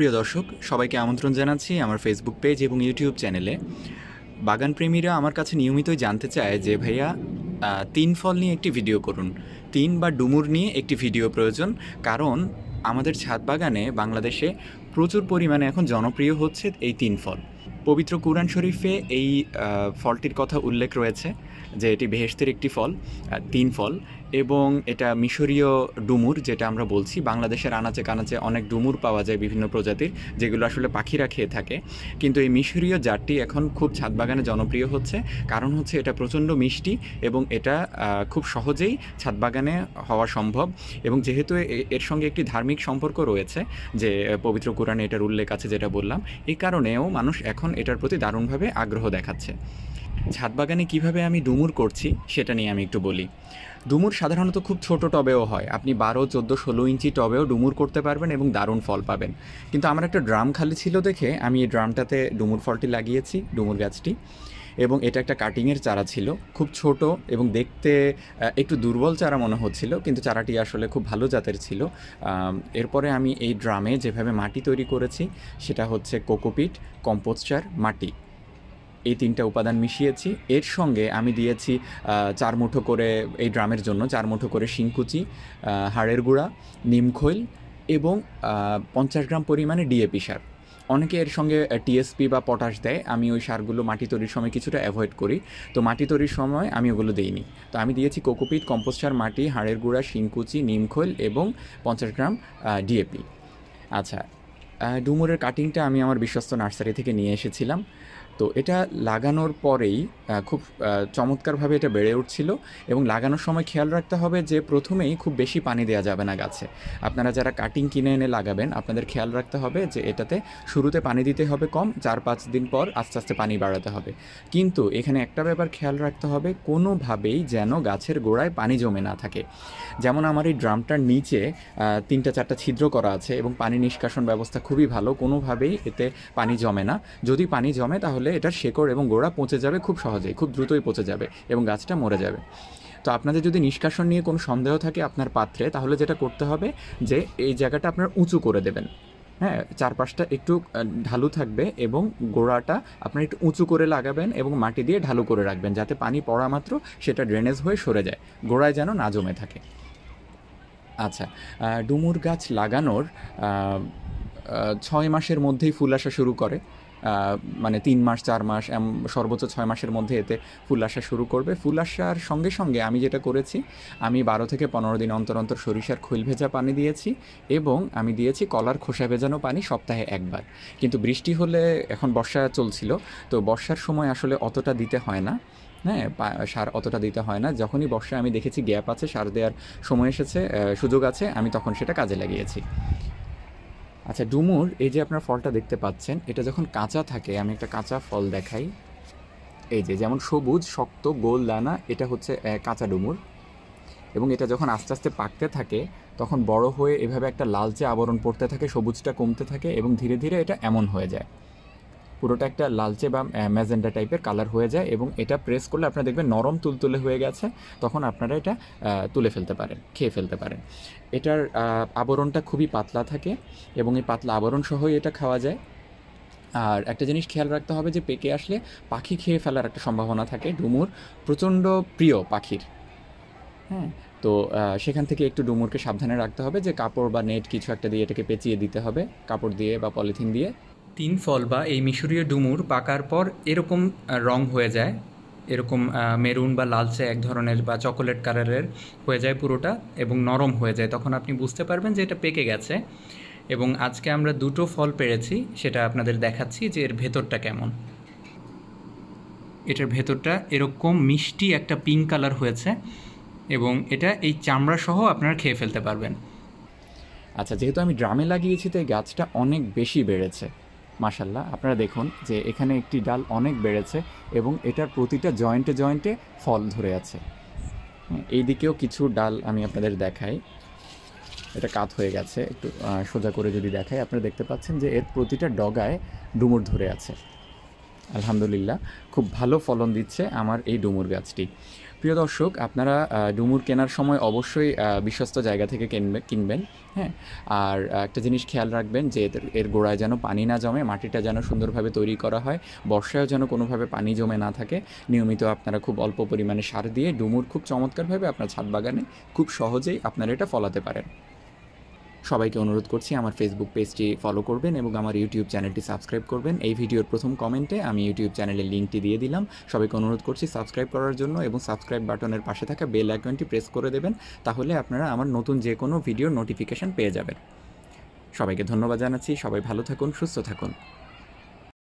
প্রিয় দর্শক, সবাইকে আমন্ত্রণ জানাচ্ছি আমার ফেসবুক পেজ এবং ইউটিউব চ্যানেলে বাগান প্রেমীরা আমার কাছে নিয়মিতই জানতে চায় যে, ভাইয়া তিন ফল নিয়ে একটি ভিডিও করুন। তিন বা ডুমুর নিয়ে একটি ভিডিও প্রয়োজন। কারণ, আমাদের ছাদ বাগানে বাংলাদেশে প্রচুর পরিমাণে এখন জনপ্রিয় হচ্ছে এই তিন ফল। পবিত্র কুরআন শরীফে এই ফলটির কথা উল্লেখ রয়েছে যে, এটি বেহেশতের একটি ফল তিন ফল। এবং এটা মিশরীয় ডুমুর, যেটা আমরা বলছি, বাংলাদেশের আনাচে কানাচে অনেক ডুমুর পাওয়া যায় বিভিন্ন প্রজাতির, যেগুলো আসলে পাখিরা খেয়ে থাকে। কিন্তু এই মিশরীয় জাতটি এখন খুব ছাদ বাগানে জনপ্রিয় হচ্ছে। কারণ হচ্ছে এটা প্রচণ্ড মিষ্টি এবং এটা খুব সহজেই ছাদ বাগানে হওয়া সম্ভব। এবং যেহেতু এর সঙ্গে একটি ধার্মিক সম্পর্ক রয়েছে, যে পবিত্র কোরআনে এটার উল্লেখ আছে যেটা বললাম, এই কারণেও মানুষ এখন এটার প্রতি দারুণভাবে আগ্রহ দেখাচ্ছে। ছাদ বাগানে কীভাবে আমি ডুমুর করছি সেটা নিয়ে আমি একটু বলি। ডুমুর সাধারণত খুব ছোট টবেও হয়। আপনি বারো, চোদ্দ, ষোলো ইঞ্চি টবেও ডুমুর করতে পারবেন এবং দারুণ ফল পাবেন। কিন্তু আমার একটা ড্রাম খালি ছিল দেখে আমি এই ড্রামটাতে ডুমুর ফলটি লাগিয়েছি, ডুমুর গাছটি। এবং এটা একটা কাটিংয়ের চারা ছিল। খুব ছোট এবং দেখতে একটু দুর্বল চারা মনে হচ্ছিল, কিন্তু চারাটি আসলে খুব ভালো জাতের ছিল। এরপরে আমি এই ড্রামে যেভাবে মাটি তৈরি করেছি, সেটা হচ্ছে কোকোপিট কম্পোস্টার মাটি। এই তিনটা উপাদান মিশিয়েছি। এর সঙ্গে আমি দিয়েছি চার মুঠো করে এই ড্রামের জন্য, চার মুঠো করে শিংকুচি হাড়ের গুঁড়া নিমখৈল এবং পঞ্চাশ গ্রাম পরিমাণে ডিএপি সার। অনেকে এর সঙ্গে টিএসপি বা পটাশ দেয়। আমি ওই সারগুলো মাটি তৈরির সময় কিছুটা অ্যাভয়েড করি। তো মাটি তৈরির সময় আমি ওগুলো দিইনি। তো আমি দিয়েছি কোকোপিট কম্পোস্ট সার, মাটি, হাড়ের গুঁড়া, শিংকুচি নিমখৈল এবং পঞ্চাশ গ্রাম ডিএপি আচ্ছা ডুমুরের কাটিংটা আমি আমার বিশ্বস্ত নার্সারি থেকে নিয়ে এসেছিলাম। তো এটা লাগানোর পরেই খুব চমৎকারভাবে এটা বেড়ে উঠছিল এবং লাগানোর সময় খেয়াল রাখতে হবে যে প্রথমেই খুব বেশি পানি দেওয়া যাবে না গাছে। আপনারা যারা কাটিং কিনে এনে লাগাবেন, আপনাদের খেয়াল রাখতে হবে যে এটাতে শুরুতে পানি দিতে হবে কম চার পাঁচ দিন পর আস্তে আস্তে পানি বাড়াতে হবে। কিন্তু এখানে একটা ব্যাপার খেয়াল রাখতে হবে, কোনোভাবেই যেন গাছের গোড়ায় পানি জমে না থাকে। যেমন আমার এই ড্রামটার নিচে তিনটা, চারটা ছিদ্র করা আছে এবং পানি নিষ্কাশন ব্যবস্থা খুবই ভালো, কোনোভাবেই এতে পানি জমে না। যদি পানি জমে তাহলে এটার শেকড় এবং গোড়া পচে যাবে খুব সহজেই, খুব দ্রুতই পচে যাবে এবং গাছটা মরে যাবে। তো আপনাদের যদি নিষ্কাশন নিয়ে কোনো সন্দেহ থাকে আপনার পাত্রে, তাহলে যেটা করতে হবে যে এই জায়গাটা আপনার উঁচু করে দেবেন। হ্যাঁ চারপাশটা একটু ঢালু থাকবে এবং গোড়াটা আপনার একটু উঁচু করে লাগাবেন এবং মাটি দিয়ে ঢালু করে রাখবেন যাতে পানি পড়া মাত্র সেটা ড্রেনেজ হয়ে সরে যায়, গোড়ায় যেন না জমে থাকে। আচ্ছা ডুমুর গাছ লাগানোর ছয় মাসের মধ্যেই ফুল আসা শুরু করে। মানে তিন মাস, চার মাস, এম- সর্বোচ্চ ছয় মাসের মধ্যে এতে ফুল আসা শুরু করবে। ফুল আসার সঙ্গে সঙ্গে আমি যেটা করেছি, আমি বারো থেকে পনেরো দিন অন্তর অন্তর সরিষার খৈল ভেজা পানি দিয়েছি এবং আমি দিয়েছি কলার খোসা ভেজানো পানি সপ্তাহে একবার। কিন্তু বৃষ্টি হলে এখন বর্ষা চলছিল, তো বর্ষার সময় আসলে অতটা দিতে হয় না। হ্যাঁ সার অতটা দিতে হয় না। যখনই বর্ষায় আমি দেখেছি গ্যাপ আছে, সার দেওয়ার সময় এসেছে সুযোগ আছে, আমি তখন সেটা কাজে লাগিয়েছি। আচ্ছা ডুমুর, এই যে আপনার ফলটা দেখতে পাচ্ছেন, এটা যখন কাঁচা থাকে, আমি একটা কাঁচা ফল দেখাই। এই যে, যেমন সবুজ, শক্ত, গোল দানা, এটা হচ্ছে কাঁচা ডুমুর। এবং এটা যখন আস্তে আস্তে পাকতে থাকে, তখন বড় হয়ে এভাবে একটা লালচে আবরণ পড়তে থাকে, সবুজটা কমতে থাকে এবং ধীরে ধীরে এটা এমন হয়ে যায়। পুরোটা একটা লালচে বা ম্যাজেন্ডা টাইপের কালার হয়ে যায় এবং এটা প্রেস করলে আপনারা দেখবেন নরম তুলতুলে হয়ে গেছে। তখন আপনারা এটা তুলে ফেলতে পারেন, খেয়ে ফেলতে পারেন। এটার আবরণটা খুবই পাতলা থাকে এবং এই পাতলা আবরণ সহই এটা খাওয়া যায়। আর একটা জিনিস খেয়াল রাখতে হবে যে, পেকে আসলে পাখি খেয়ে ফেলার একটা সম্ভাবনা থাকে। ডুমুর প্রচণ্ড প্রিয় পাখির। হ্যাঁ তো সেখান থেকে একটু ডুমুরকে সাবধানে রাখতে হবে যে, কাপড় বা নেট কিছু একটা দিয়ে এটাকে পেঁচিয়ে দিতে হবে। কাপড় দিয়ে বা পলিথিন দিয়ে। তিন ফল বা এই মিশরীয় ডুমুর পাকার পর এরকম রং হয়ে যায়। এরকম মেরুন বা লালচে এক ধরনের বা চকোলেট কালারের হয়ে যায় পুরোটা এবং নরম হয়ে যায়। তখন আপনি বুঝতে পারবেন যে এটা পেকে গেছে। এবং আজকে আমরা দুটো ফল পেরেছি, সেটা আপনাদের দেখাচ্ছি যে এর ভেতরটা কেমন। এটার ভেতরটা এরকম মিষ্টি একটা পিঙ্ক কালার হয়েছে এবং এটা এই চামড়া সহ আপনারা খেয়ে ফেলতে পারবেন। আচ্ছা যেহেতু আমি ড্রামে লাগিয়েছি, তো এই গাছটা অনেক বেশি বেড়েছে। মাশাল্লাহ আপনারা দেখুন যে এখানে একটি ডাল অনেক বেড়েছে এবং এটার প্রতিটা জয়েন্টে জয়েন্টে ফল ধরে আছে। হ্যাঁ, এই দিকেও কিছু ডাল আমি আপনাদের দেখাই। এটা কাত হয়ে গেছে একটু সোজা করে যদি দেখাই আপনারা দেখতে পাচ্ছেন যে এর প্রতিটা ডগায় ডুমুর ধরে আছে। আলহামদুলিল্লাহ খুব ভালো ফলন দিচ্ছে আমার এই ডুমুর গাছটি। প্রিয় দর্শক, আপনারা ডুমুর কেনার সময় অবশ্যই বিশ্বস্ত জায়গা থেকে কিনবে, কিনবেন হ্যাঁ? আর একটা জিনিস খেয়াল রাখবেন যে এর গোড়ায় যেন পানি না জমে, মাটিটা যেন সুন্দরভাবে তৈরি করা হয়, বর্ষায়ও যেন কোনোভাবে পানি জমে না থাকে, নিয়মিত আপনারা খুব অল্প পরিমাণে সার দিয়ে ডুমুর খুব চমৎকারভাবে আপনার ছাদ বাগানে খুব সহজেই আপনারা এটা ফলাতে পারেন। সবাইকে অনুরোধ করছি আমার ফেসবুক পেজটি ফলো করবেন এবং আমার ইউটিউব চ্যানেলটি সাবস্ক্রাইব করবেন। এই ভিডিওর প্রথম কমেন্টে আমি ইউটিউব চ্যানেলের লিঙ্কটি দিয়ে দিলাম। সবাইকে অনুরোধ করছি সাবস্ক্রাইব করার জন্য এবং সাবস্ক্রাইব বাটনের পাশে থাকা বেল আইকনটি প্রেস করে দেবেন। তাহলে আপনারা আমার নতুন যে কোনো ভিডিওর নোটিফিকেশান পেয়ে যাবেন। সবাইকে ধন্যবাদ জানাচ্ছি। সবাই ভালো থাকুন, সুস্থ থাকুন।